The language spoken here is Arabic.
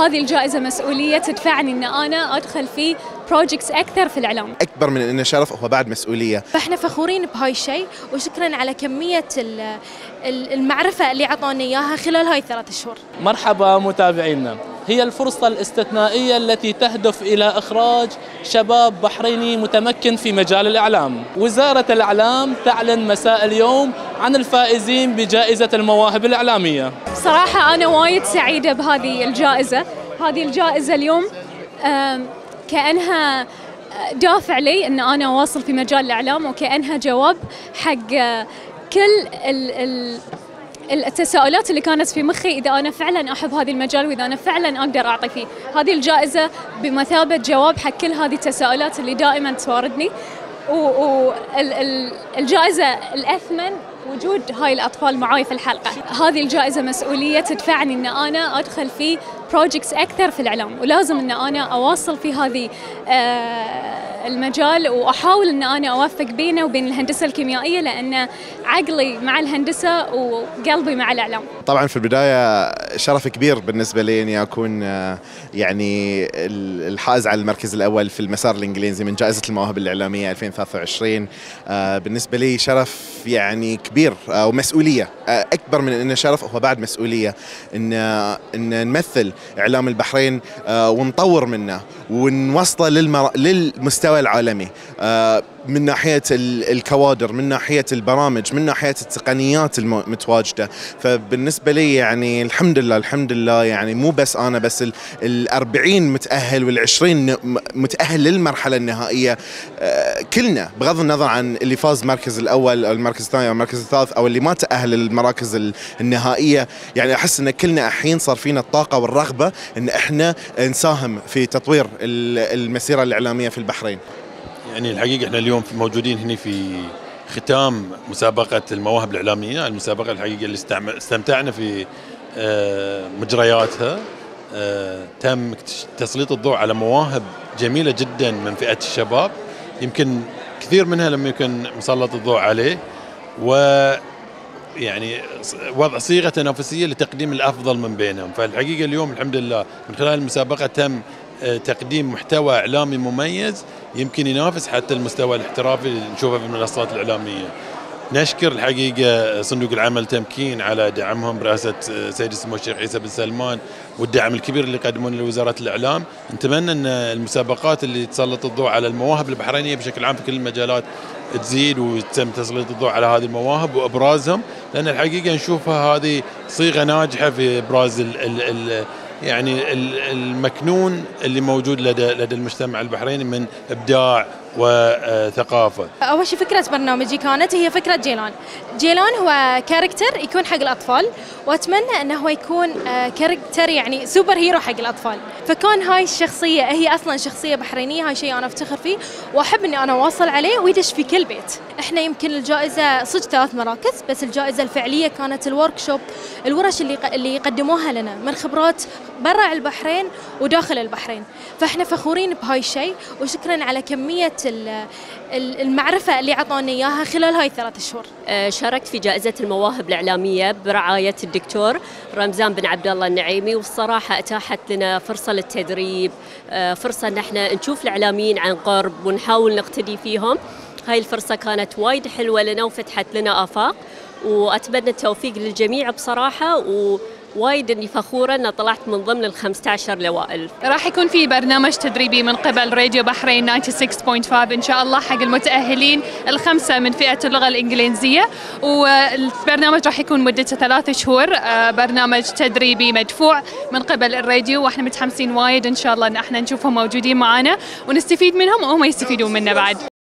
هذه الجائزة مسؤولية تدفعني أن أنا أدخل في بروجكتس أكثر في الإعلام. أكبر من انه شرف هو بعد مسؤولية. فإحنا فخورين بهاي الشيء وشكرا على كمية ال- ال- المعرفة اللي عطونا إياها خلال هاي الثلاث شهور. مرحبا متابعينا. هي الفرصة الاستثنائية التي تهدف إلى إخراج شباب بحريني متمكن في مجال الإعلام. وزارة الإعلام تعلن مساء اليوم عن الفائزين بجائزة المواهب الإعلامية. صراحة أنا وايد سعيدة بهذه الجائزة. هذه الجائزة اليوم كأنها دافع لي أن أنا أواصل في مجال الإعلام وكأنها جواب حق آه، كل ال ال التساؤلات اللي كانت في مخي إذا أنا فعلا أحب هذا المجال وإذا أنا فعلا أقدر أعطي فيه هذه الجائزة بمثابة جواب حق كل هذه التساؤلات اللي دائما تواردني. والجائزة الأثمن وجود هاي الأطفال معاي في الحلقة. هذه الجائزة مسؤولية تدفعني أن أنا أدخل في بروجكتس أكثر في الإعلام. ولازم أن أنا أواصل في هذه آه، المجال وأحاول أن أنا أوفق بينه وبين الهندسة الكيميائية لأن عقلي مع الهندسة وقلبي مع الإعلام. طبعا في البداية شرف كبير بالنسبة لي إني أكون آه، يعني ال- الحائز على المركز الأول في المسار الإنجليزي من جائزة المواهب الإعلامية 2023 آه، بالنسبة لي شرف يعني كبير ومسؤولية أكبر من انه شرف هو بعد مسؤولية. إن إن نمثل إعلام البحرين آه، ونطور منه ونوصله. للمستوى العالمي آه، من ناحية ال- الكوادر من ناحية البرامج من ناحية التقنيات المتواجده فبالنسبة لي يعني الحمد لله الحمد لله يعني مو بس أنا بس ال- ال 40 متأهل وال 20 ن- متأهل للمرحلة النهائية آه، كلنا بغض النظر عن اللي فاز المركز الأول أو المركز الثاني أو المركز الثالث أو اللي ما تأهل للمراكز ال- النهائية. يعني أحس إن كلنا الحين صار فينا الطاقة والرغبة إن إحنا نساهم في تطوير ال- المسيرة الإعلامية في البحرين. يعني الحقيقة إحنا اليوم موجودين هنا في ختام مسابقة المواهب الإعلامية، المسابقة الحقيقة اللي استمتعنا في آه، مجرياتها. آه، تم تسليط الضوء على مواهب جميلة جدا من فئة الشباب. يمكن كثير منها لم يكن مسلط الضوء عليه. و يعني وضع صيغة تنافسية لتقديم الأفضل من بينهم، فالحقيقة اليوم الحمد لله من خلال المسابقة تم تقديم محتوى إعلامي مميز يمكن ينافس حتى المستوى الاحترافي اللي نشوفه في المنصات الإعلامية. نشكر الحقيقة صندوق العمل تمكين على دعمهم برئاسة سيد سمو الشيخ عيسى بن سلمان والدعم الكبير اللي قدمونه لوزارة الإعلام، نتمنى أن المسابقات اللي تسلط الضوء على المواهب البحرينية بشكل عام في كل المجالات تزيد ويتم تسليط الضوء على هذه المواهب وأبرازهم لأن الحقيقة نشوفها هذه صيغة ناجحة في إبراز ال ال ال يعني ال- المكنون اللي موجود لدى لدى المجتمع البحريني من إبداع وثقافة. أول شيء فكرة برنامجي كانت هي فكرة جيلان. جيلان هو character يكون حق الأطفال وأتمنى أنه هو يكون آه، character يعني superhero حق الأطفال. فكون هاي الشخصية هي أصلا شخصية بحرينية هاي شيء أنا أفتخر فيه وأحب أني أنا أواصل عليه ويدش في كل بيت. إحنا يمكن الجائزة صدق ثلاث مراكز بس الجائزة الفعلية كانت ال workshop الورش اللي اللي قدموها لنا من خبرات برا البحرين وداخل البحرين. فإحنا فخورين بهاي الشيء وشكرا على كمية المعرفة اللي عطونا إياها خلال هاي الثلاث شهور. آه، شاركت في جائزة المواهب الإعلامية برعاية الدكتور رمزان بن عبد الله النعيمي والصراحة أتاحت لنا فرصة للتدريب آه، فرصة أن إحنا نشوف الإعلاميين عن قرب ونحاول نقتدي فيهم. هاي الفرصة كانت وايد حلوة لنا وفتحت لنا آفاق وأتمنى التوفيق للجميع بصراحة ووايد إني فخورة ان طلعت من ضمن ال 15 الاوائل راح يكون في برنامج تدريبي من قبل راديو بحرين 96.5 إن شاء الله حق المتأهلين الخمسة من فئة اللغة الإنجليزية. والبرنامج راح يكون مدته ثلاث شهور آه، برنامج تدريبي مدفوع من قبل الراديو وإحنا متحمسين وايد إن شاء الله إن إحنا نشوفهم موجودين معنا ونستفيد منهم وهم يستفيدون منا بعد.